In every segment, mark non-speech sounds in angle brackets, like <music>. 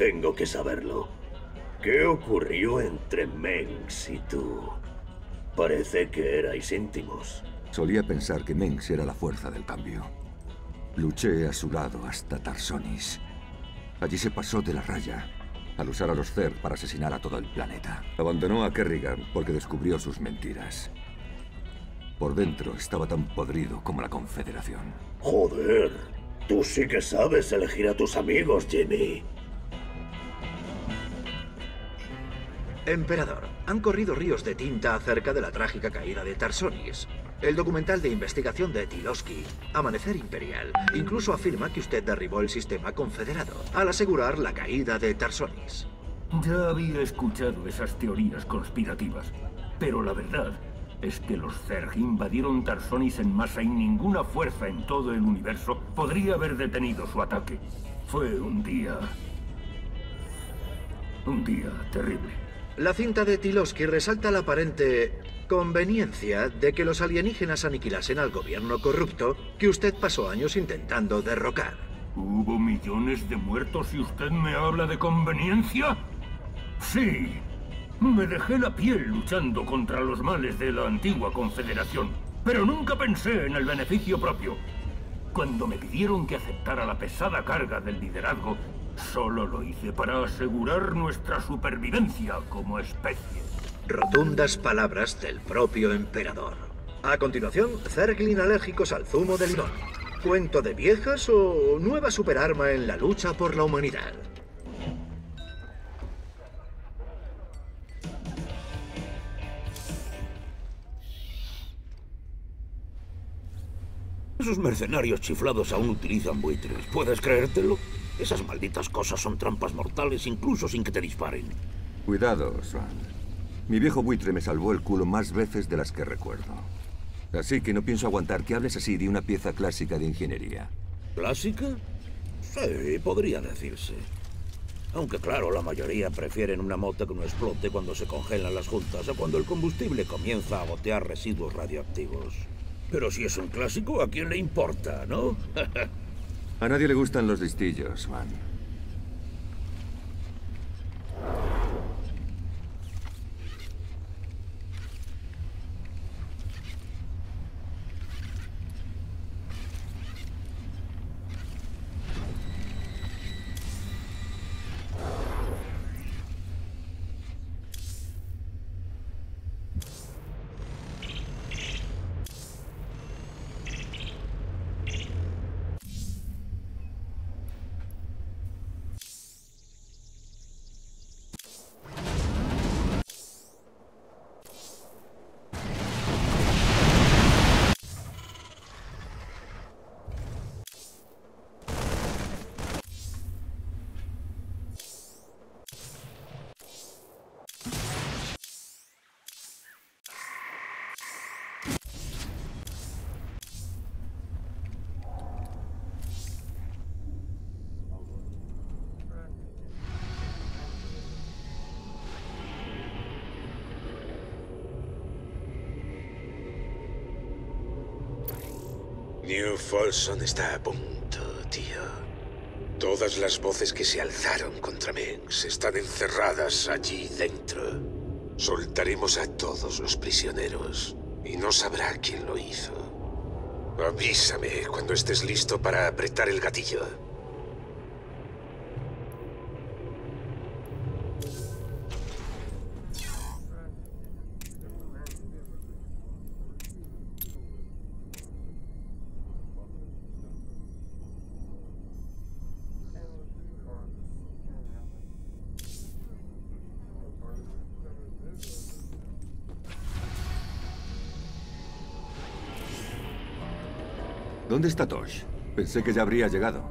Tengo que saberlo. ¿Qué ocurrió entre Mengs y tú? Parece que erais íntimos. Solía pensar que Mengs era la fuerza del cambio. Luché a su lado hasta Tarsonis. Allí se pasó de la raya, al usar a los Zer para asesinar a todo el planeta. Abandonó a Kerrigan porque descubrió sus mentiras. Por dentro estaba tan podrido como la Confederación. Joder, tú sí que sabes elegir a tus amigos, Jimmy. Emperador, han corrido ríos de tinta acerca de la trágica caída de Tarsonis. El documental de investigación de Tilosky, Amanecer Imperial, incluso afirma que usted derribó el sistema confederado al asegurar la caída de Tarsonis. Ya había escuchado esas teorías conspirativas, pero la verdad es que los Zerg invadieron Tarsonis en masa y ninguna fuerza en todo el universo podría haber detenido su ataque. Fue un día... un día terrible. La cinta de Tilosky resalta la aparente conveniencia de que los alienígenas aniquilasen al gobierno corrupto que usted pasó años intentando derrocar. ¿Hubo millones de muertos y usted me habla de conveniencia? Sí. Me dejé la piel luchando contra los males de la antigua confederación, pero nunca pensé en el beneficio propio. Cuando me pidieron que aceptara la pesada carga del liderazgo, Solo lo hice para asegurar nuestra supervivencia como especie. Rotundas palabras del propio emperador. A continuación, Zerglin alérgicos al zumo de limón. ¿Cuento de viejas o nueva superarma en la lucha por la humanidad? Esos mercenarios chiflados aún utilizan buitres. ¿Puedes creértelo? Esas malditas cosas son trampas mortales incluso sin que te disparen. Cuidado, Swan. Mi viejo buitre me salvó el culo más veces de las que recuerdo. Así que no pienso aguantar que hables así de una pieza clásica de ingeniería. ¿Clásica? Sí, podría decirse. Aunque claro, la mayoría prefieren una moto que no explote cuando se congelan las juntas o cuando el combustible comienza a botear residuos radioactivos. Pero si es un clásico, ¿a quién le importa, no? <laughs> A nadie le gustan los listillos, Juan. New Folsom está a punto, tío. Todas las voces que se alzaron contra Mengs están encerradas allí dentro. Soltaremos a todos los prisioneros y no sabrá quién lo hizo. Avísame cuando estés listo para apretar el gatillo. ¿Dónde está Tosh? Pensé que ya habría llegado.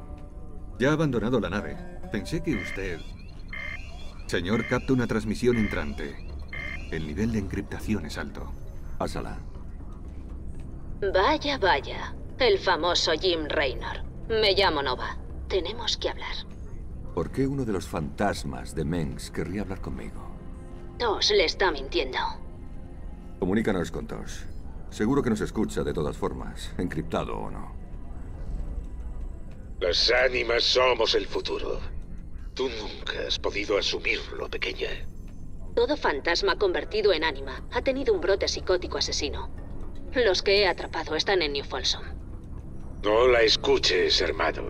Ya ha abandonado la nave. Pensé que usted... Señor, capta una transmisión entrante. El nivel de encriptación es alto. Pásala. Vaya, vaya. El famoso Jim Raynor. Me llamo Nova. Tenemos que hablar. ¿Por qué uno de los fantasmas de Mengs querría hablar conmigo? Tosh le está mintiendo. Comunícanos con Tosh. Seguro que nos escucha de todas formas, encriptado o no. Las ánimas somos el futuro. Tú nunca has podido asumirlo, pequeña. Todo fantasma convertido en ánima ha tenido un brote psicótico asesino. Los que he atrapado están en New Folsom. No la escuches, hermano.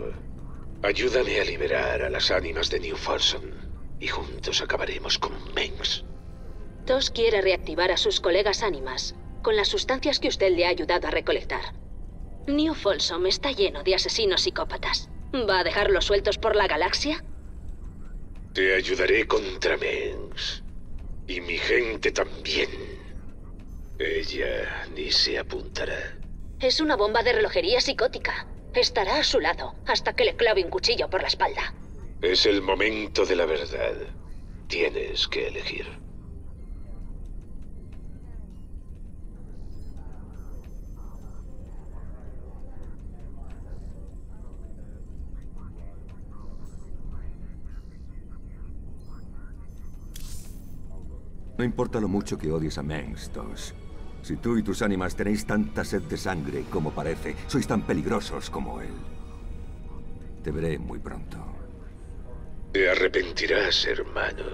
Ayúdame a liberar a las ánimas de New Folsom y juntos acabaremos con Mengs. Tosh quiere reactivar a sus colegas ánimas con las sustancias que usted le ha ayudado a recolectar. New Folsom está lleno de asesinos psicópatas. ¿Va a dejarlos sueltos por la galaxia? Te ayudaré contra Mengs. Y mi gente también. Ella ni se apuntará. Es una bomba de relojería psicótica. Estará a su lado hasta que le clave un cuchillo por la espalda. Es el momento de la verdad. Tienes que elegir. No importa lo mucho que odies a Mengs, Tosh. Si tú y tus ánimas tenéis tanta sed de sangre como parece, sois tan peligrosos como él. Te veré muy pronto. Te arrepentirás, hermano.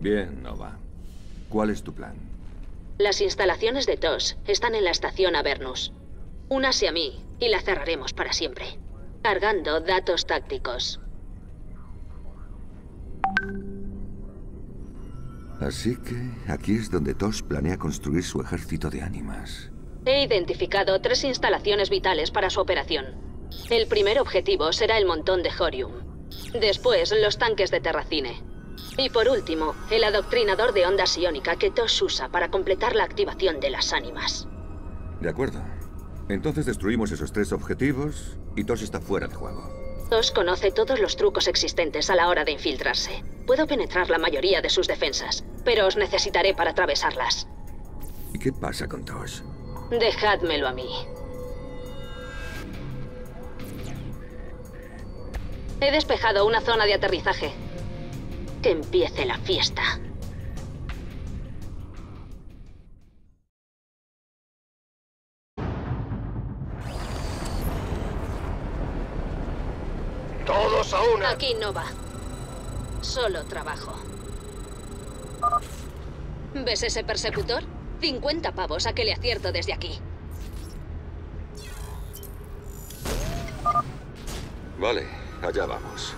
Bien, Nova. ¿Cuál es tu plan? Las instalaciones de TOS están en la estación Avernus. Únase a mí y la cerraremos para siempre. Cargando datos tácticos. Así que aquí es donde Tosh planea construir su ejército de ánimas. He identificado tres instalaciones vitales para su operación. El primer objetivo será el montón de Horium. Después, los tanques de Terracine. Y por último, el adoctrinador de onda psiónica que Tosh usa para completar la activación de las ánimas. De acuerdo. Entonces destruimos esos tres objetivos y Tosh está fuera de juego. Tosh conoce todos los trucos existentes a la hora de infiltrarse. Puedo penetrar la mayoría de sus defensas, pero os necesitaré para atravesarlas. ¿Y qué pasa con Tosh? Dejádmelo a mí. He despejado una zona de aterrizaje. Que empiece la fiesta. ¡Todos a una! Aquí no va. Solo trabajo. ¿Ves ese persecutor? 50 pavos a que le acierto desde aquí. Vale, allá vamos.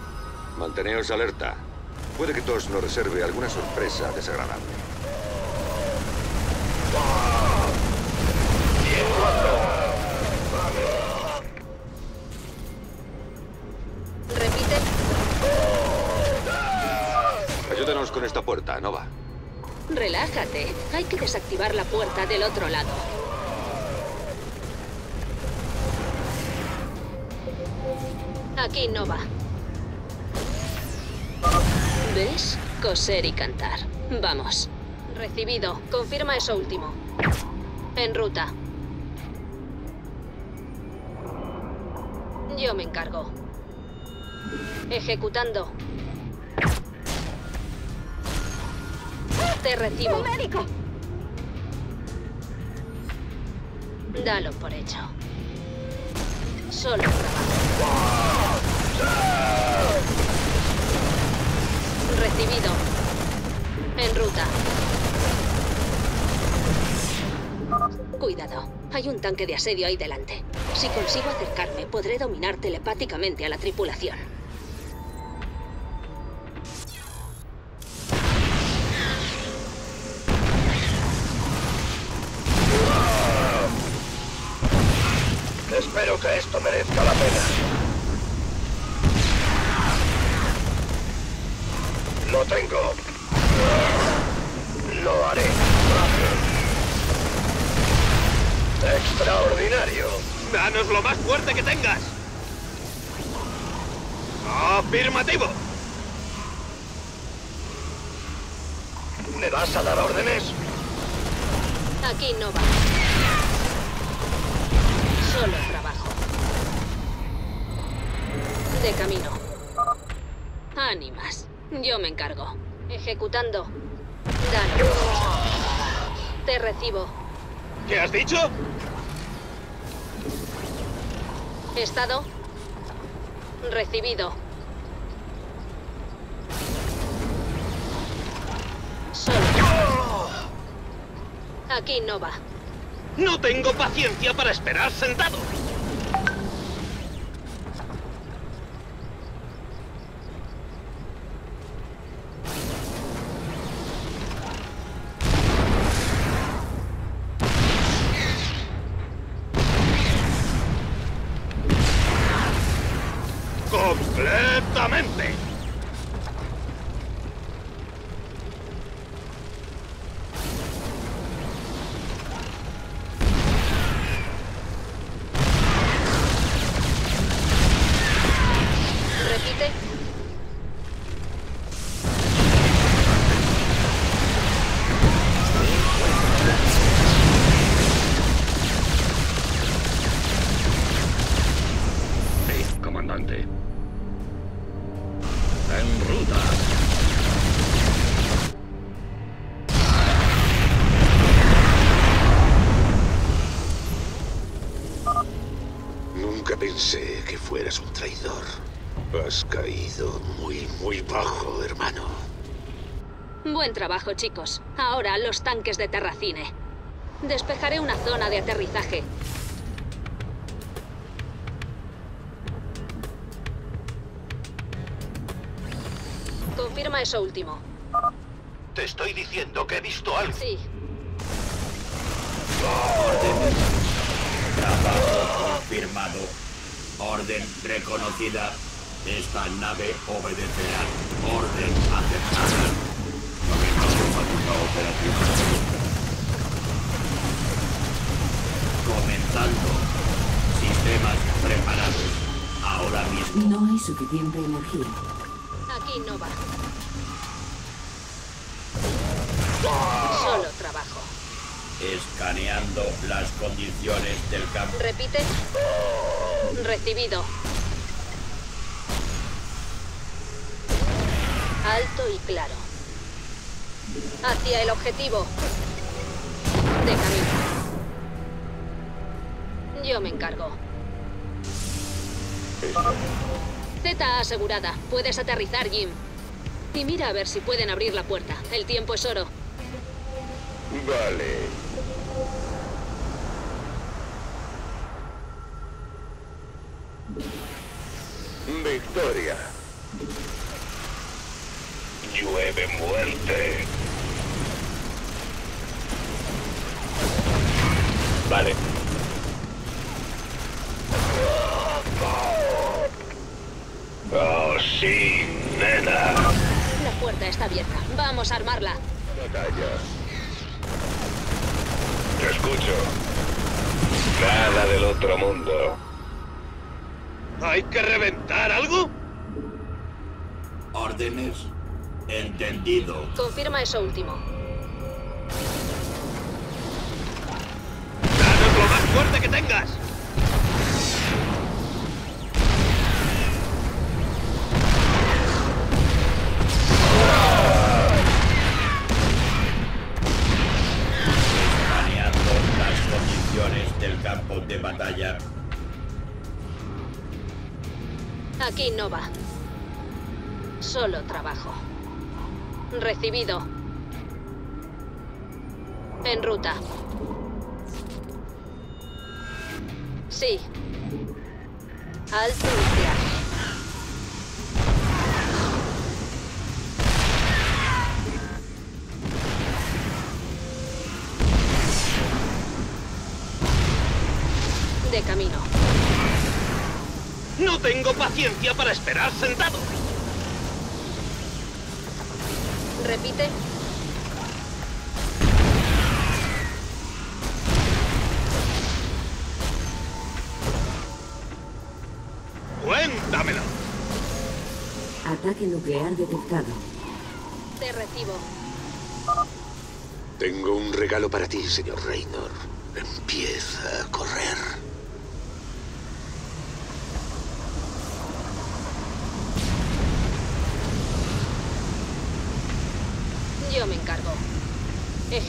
Manteneos alerta. Puede que Tosh nos reserve alguna sorpresa desagradable. Esta puerta, Nova. Relájate. Hay que desactivar la puerta del otro lado. Aquí no va. ¿Ves? Coser y cantar. Vamos. Recibido. Confirma eso último. En ruta. Yo me encargo. Ejecutando. Te recibo. médico! Dalo por hecho. Solo trabajo. Recibido. En ruta. Cuidado. Hay un tanque de asedio ahí delante. Si consigo acercarme, podré dominar telepáticamente a la tripulación. Lo tengo. Lo haré. Extraordinario. ¡Danos lo más fuerte que tengas! ¡Afirmativo! ¿Me vas a dar órdenes? Aquí no va. Solo trabajo. De camino. Ánimas. Yo me encargo. Ejecutando. Danos. Te recibo. ¿Qué has dicho? Estado. Recibido. Solo. Aquí no va. No tengo paciencia para esperar sentado. ¡Completamente! Nunca pensé que fueras un traidor. Has caído muy, muy bajo, hermano. Buen trabajo, chicos. Ahora los tanques de Terracine. Despejaré una zona de aterrizaje. Confirma eso último. Te estoy diciendo que he visto algo. Sí. Trabajo confirmado. Orden reconocida. Esta nave obedecerá. Orden aceptada. Comenzando. Sistemas preparados. Ahora mismo. No hay suficiente energía. Aquí no va. Solo trabajo. Escaneando las condiciones del campo. Repite. Recibido. Alto y claro. Hacia el objetivo. De camino. Yo me encargo. Z asegurada. Puedes aterrizar, Jim. Y mira a ver si pueden abrir la puerta. El tiempo es oro. Vale. Victoria. Llueve muerte. Vale. Oh, sí, nena. La puerta está abierta. Vamos a armarla. Batalla. Te escucho. Nada del otro mundo. ¿Hay que reventar algo? Órdenes. Entendido. Confirma eso último. ¡Danos lo más fuerte que tengas! Escaneando las condiciones del campo de batalla. Aquí no va. Solo trabajo. Recibido. En ruta. Sí. Alto tengo paciencia para esperar sentado. Repite. Cuéntamelo. Ataque nuclear detectado. Te recibo. Tengo un regalo para ti, señor Reynor. Empieza a correr.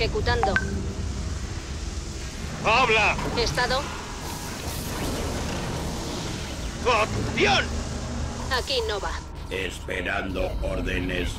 Ejecutando. ¡Habla! Estado. ¡Acción! Aquí Nova. Esperando órdenes.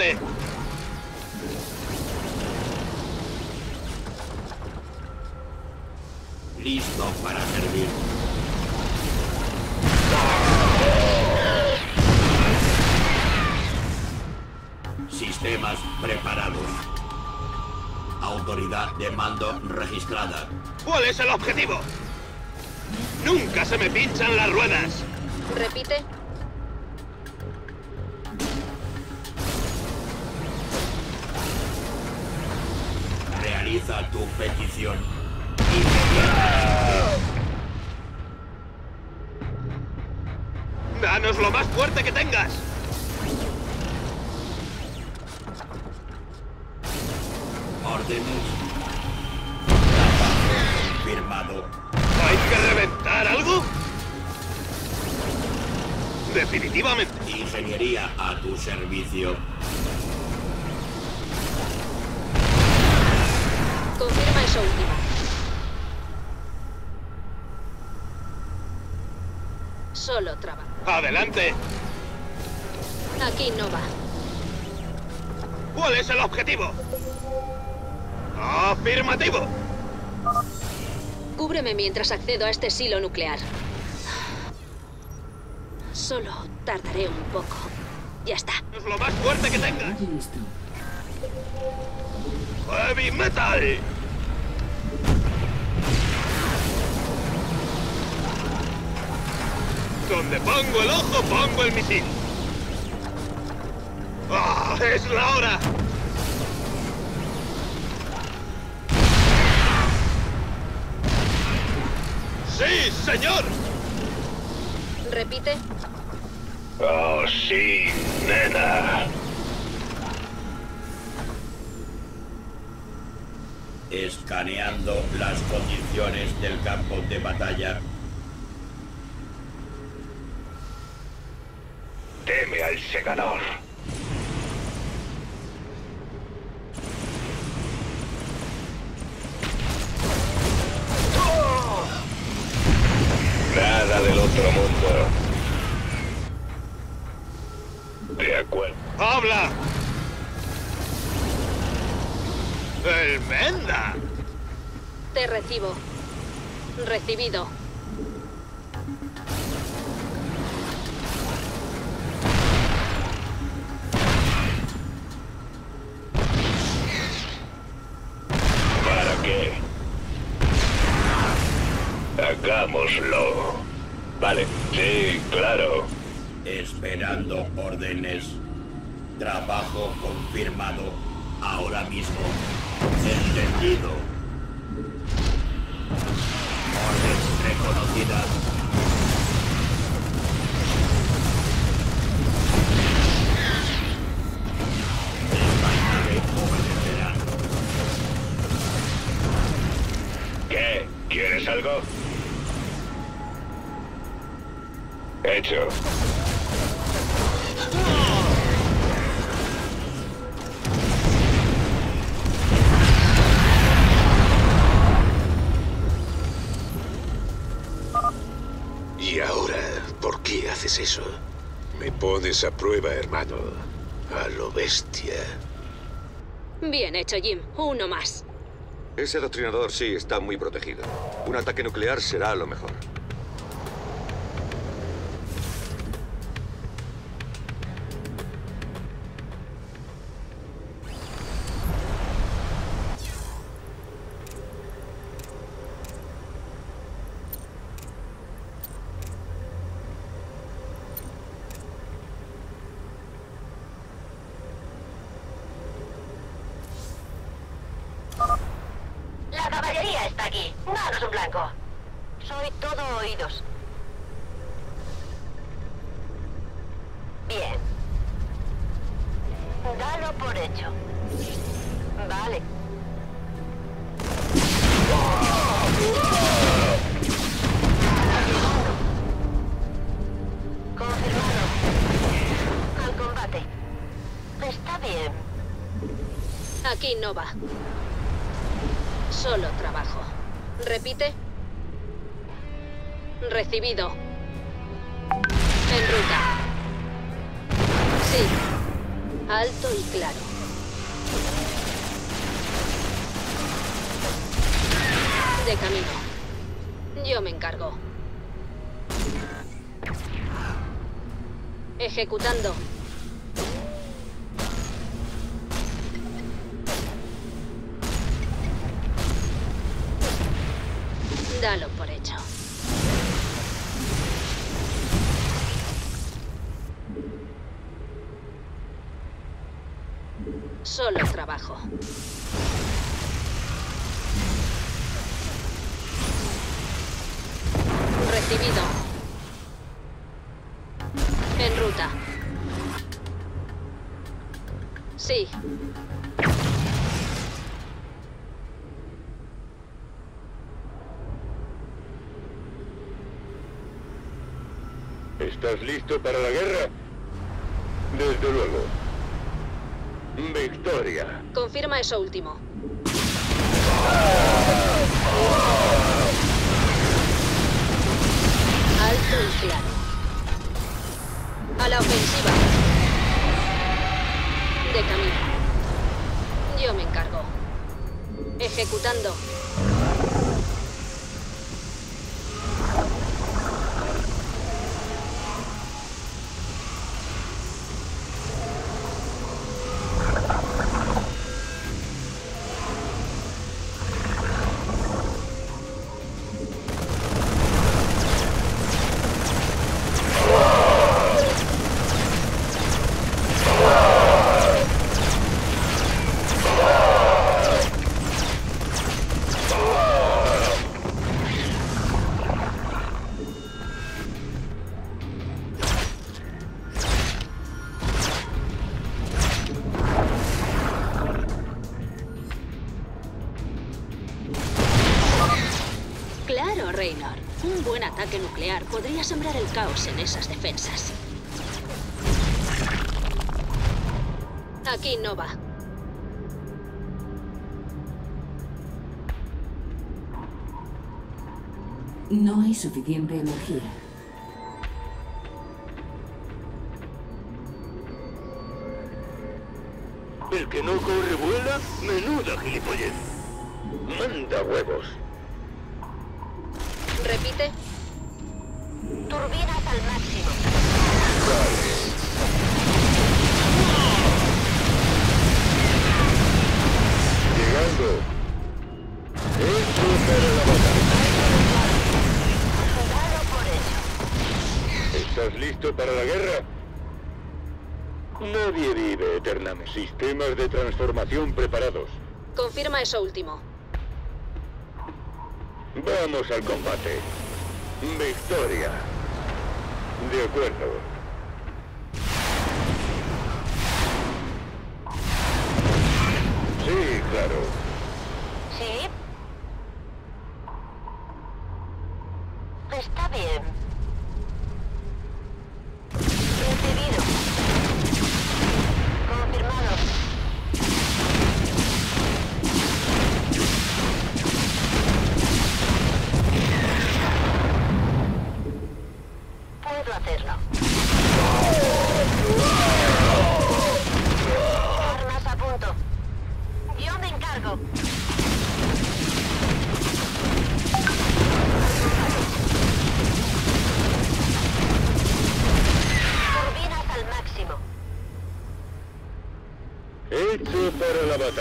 ¡Adelante! Realiza tu petición. ¡Danos lo más fuerte que tengas! Órdenes. Confirmado. ¿Hay que reventar algo? Definitivamente. Ingeniería a tu servicio. Eso último. Solo trabajo. ¡Adelante! Aquí Nova. ¿Cuál es el objetivo? ¡Afirmativo! Cúbreme mientras accedo a este silo nuclear. Solo tardaré un poco. Ya está. ¡Es lo más fuerte que tengas! Listo. ¡Heavy metal! Donde pongo el ojo, pongo el misil. ¡Ah! ¡Es la hora! ¡Sí, señor! Repite. Oh, sí, nena. Escaneando las condiciones del campo de batalla. Teme al segador. Nada del otro mundo. De acuerdo. ¡Habla! ¡El Menda! Te recibo. Recibido. Órdenes. Trabajo confirmado. Ahora mismo. Entendido. Orden reconocida. Esta nave obedecerá. ¿Qué? ¿Quieres algo? Hecho. ¿Y ahora por qué haces eso? Me pones a prueba, hermano. A lo bestia. Bien hecho, Jim. Uno más. Ese adoctrinador sí está muy protegido. Un ataque nuclear será lo mejor. Aquí, danos un blanco. Soy todo oídos. Bien. Dalo por hecho. Vale. Confirmado. Al combate. Está bien. Aquí no va. Solo trabajo. Repite. Recibido. En ruta. Sí. Alto y claro. De camino. Yo me encargo. Ejecutando. Dalo por hecho. Solo trabajo. Recibido. ¿Estás listo para la guerra? Desde luego. Victoria. Confirma eso último. Alto y claro. A la ofensiva. De camino. Yo me encargo. Ejecutando. Un buen ataque nuclear podría sembrar el caos en esas defensas. Aquí no va. No hay suficiente energía. El que no corre vuela, menuda gilipollez. Manda huevos. Repite. Turbinas al máximo. Llegando. La batalla. Por. ¿Estás listo para la guerra? Nadie vive eternamente. Sistemas de transformación preparados. Confirma eso último. Vamos al combate. Victoria. De acuerdo. Sí, claro.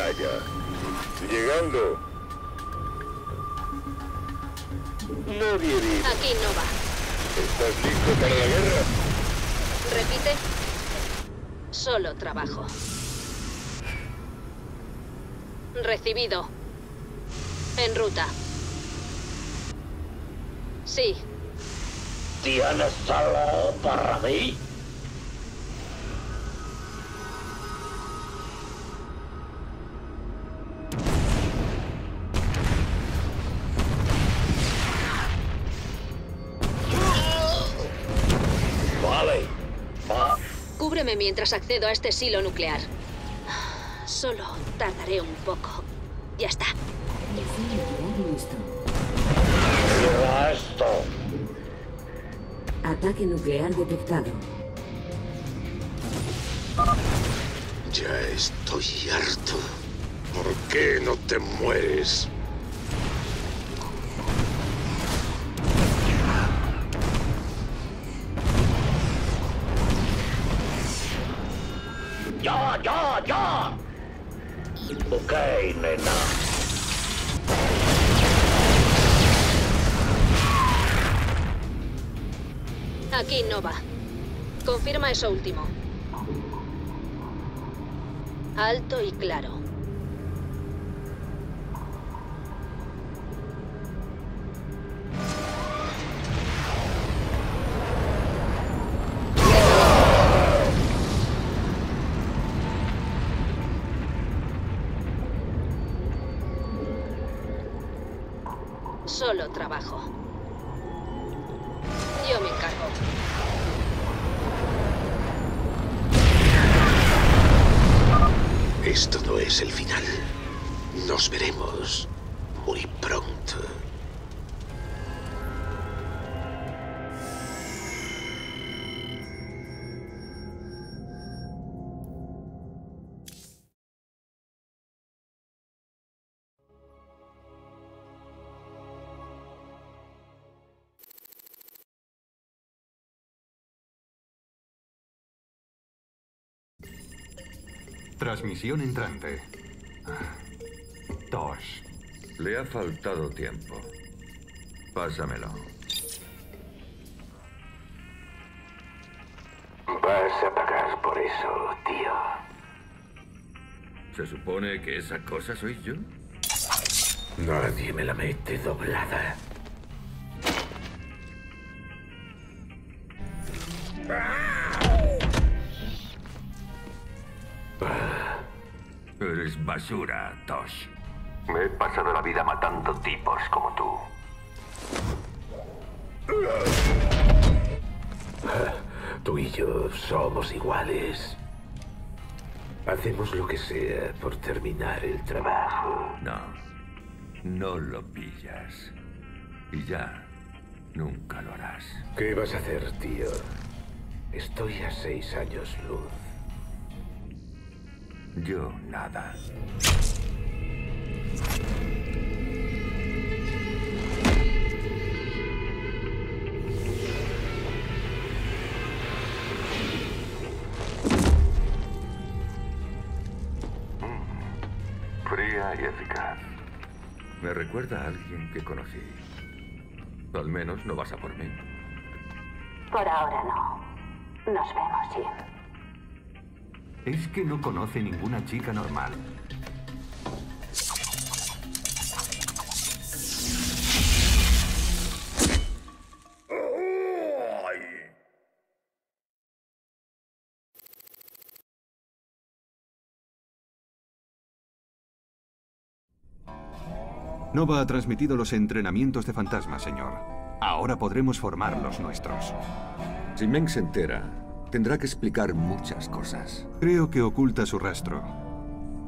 Batalla. Llegando. Nadie vive. Aquí no va. ¿Estás listo para la guerra? Repite. Solo trabajo. Recibido. En ruta. Sí. ¿Tienes algo para mí? Mientras accedo a este silo nuclear. Solo tardaré un poco. Ya está. esto. Ataque nuclear detectado. Ya estoy harto. ¿Por qué no te mueres? ¡Ya, ya! Ok, nena. Aquí Nova. Confirma eso último. Alto y claro. Es el final. Nos veremos muy pronto. Transmisión entrante. Tosh. Le ha faltado tiempo. Pásamelo. Vas a pagar por eso, tío. ¿Se supone que esa cosa soy yo? Nadie me la mete doblada. Eres basura, Tosh. Me he pasado la vida matando tipos como tú. <laughs> Tú y yo somos iguales. Hacemos lo que sea por terminar el trabajo. No. No lo pillas. Y ya. Nunca lo harás. ¿Qué vas a hacer, tío? Estoy a seis años luz. Yo nada. Fría y eficaz. Me recuerda a alguien que conocí. Al menos no vas a por mí. Por ahora no. Nos vemos, Jim. Es que no conoce ninguna chica normal. Nova ha transmitido los entrenamientos de fantasma, señor. Ahora podremos formar los nuestros. Si Meng se entera, tendrá que explicar muchas cosas. Creo que oculta su rastro.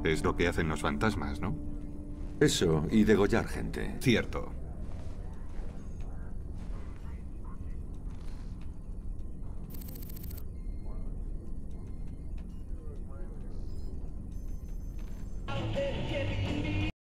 Es lo que hacen los fantasmas, ¿no? Eso y degollar gente. Cierto.